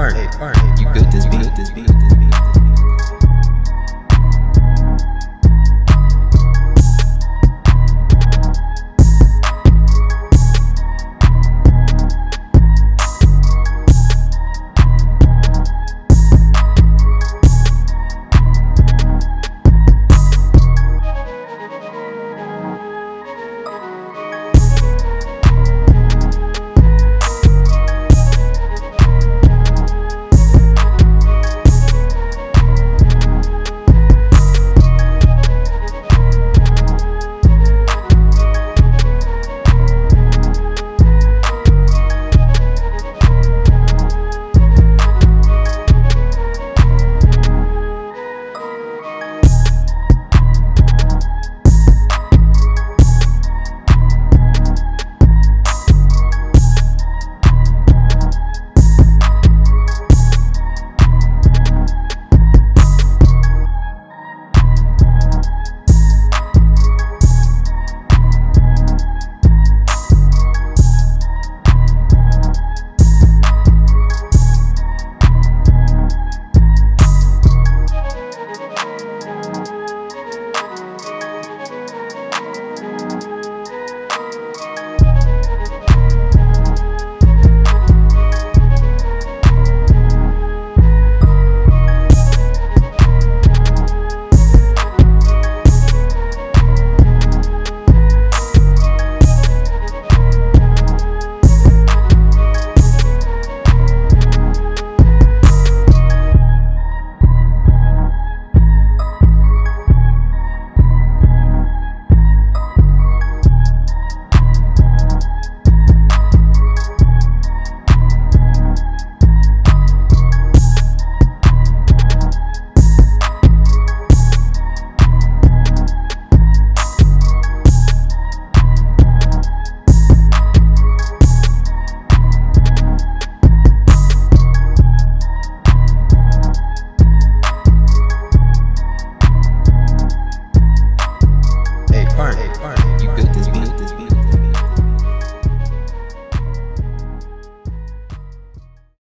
Art, you built this beat?